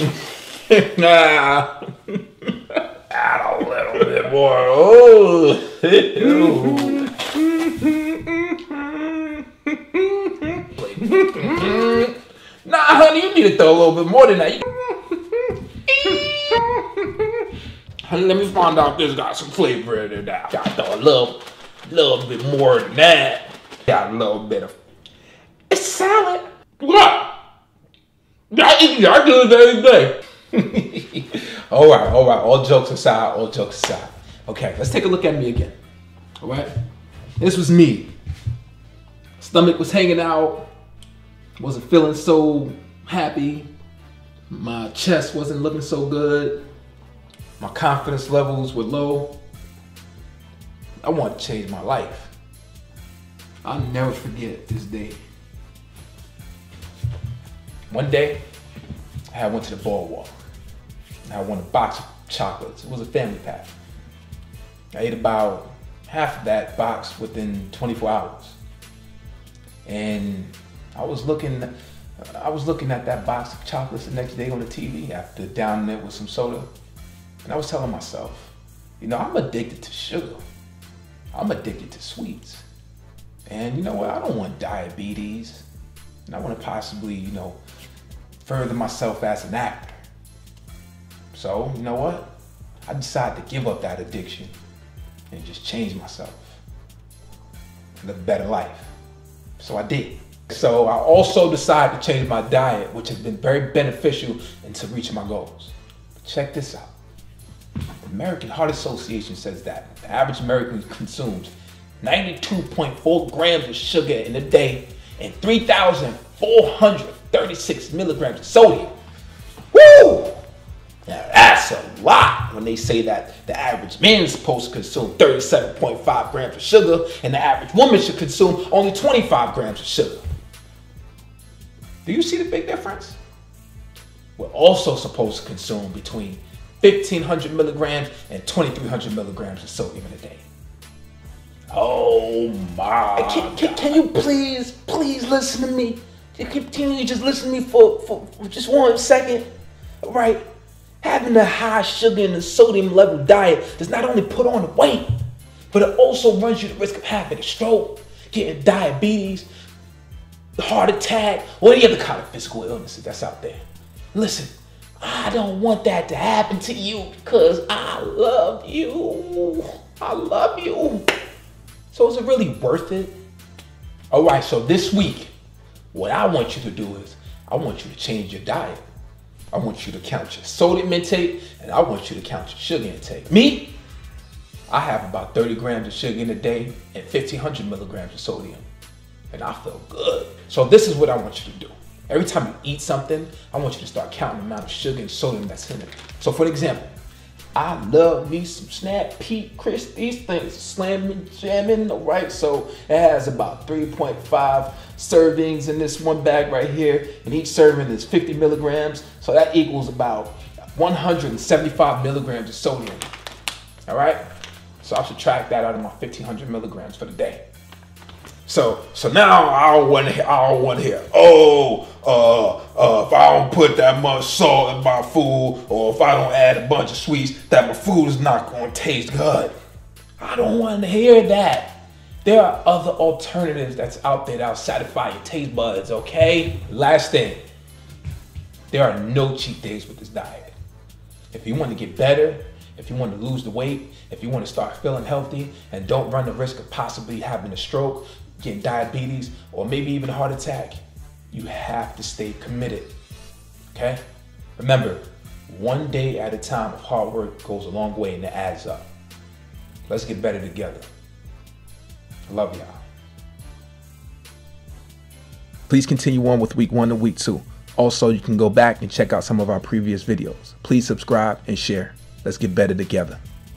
nah. Add a little bit more. Oh. nah, honey, you need to throw a little bit more than that. honey, let me find out this got some flavor in it now. Got to throw a little, little bit more than that. Got a little bit of. It's salad. What? I I do it every day. all right, all right. All jokes aside, all jokes aside. Okay, let's take a look at me again. All right, this was me. Stomach was hanging out. Wasn't feeling so happy. My chest wasn't looking so good. My confidence levels were low. I want to change my life. I'll never forget this day. One day, I went to the boardwalk. I won a box of chocolates. It was a family pack. I ate about half of that box within 24 hours. And I was looking, I was looking at that box of chocolates the next day on the TV after downing it with some soda. And I was telling myself, you know, I'm addicted to sugar. I'm addicted to sweets. And you know what? I don't want diabetes. And I want to possibly, you know, further myself as an actor. So, you know what? I decided to give up that addiction and just change myself. Live a better life. So I did. So I also decided to change my diet, which has been very beneficial into reaching my goals. But check this out. The American Heart Association says that the average American consumes 92.4 grams of sugar in a day and 3,400 36 milligrams of sodium. Woo! Now that's a lot when they say that the average man is supposed to consume 37.5 grams of sugar and the average woman should consume only 25 grams of sugar. Do you see the big difference? We're also supposed to consume between 1500 milligrams and 2300 milligrams of sodium in a day. Oh my. Can, can, can you please, please listen to me? Continue to just listen to me for, for, for just one second. Right? Having a high sugar and a sodium level diet does not only put on weight, but it also runs you the risk of having a stroke, getting diabetes, heart attack, or any other kind of physical illnesses that's out there. Listen, I don't want that to happen to you because I love you. I love you. So is it really worth it? All right, so this week, what I want you to do is, I want you to change your diet. I want you to count your sodium intake and I want you to count your sugar intake. Me, I have about 30 grams of sugar in a day and 1500 milligrams of sodium. And I feel good. So this is what I want you to do. Every time you eat something, I want you to start counting the amount of sugar and sodium that's in it. So for example, I love me some Snap Pea Crisp. These things slamming, jamming, all right? So it has about 3.5 servings in this one bag right here, and each serving is 50 milligrams. So that equals about 175 milligrams of sodium, all right? So I'll subtract that out of my 1500 milligrams for the day. So so now I don't want to hear oh uh uh if I don't put that much salt in my food or if I don't add a bunch of sweets that my food is not going to taste good. I don't want to hear that. There are other alternatives that's out there that'll satisfy your taste buds. Okay. Last thing. There are no cheat days with this diet. If you want to get better, if you want to lose the weight, if you want to start feeling healthy and don't run the risk of possibly having a stroke, getting diabetes, or maybe even a heart attack, you have to stay committed. Okay? Remember, one day at a time of hard work goes a long way and it adds up. Let's get better together. I love y'all. Please continue on with week one and week two. Also, you can go back and check out some of our previous videos. Please subscribe and share. Let's get better together.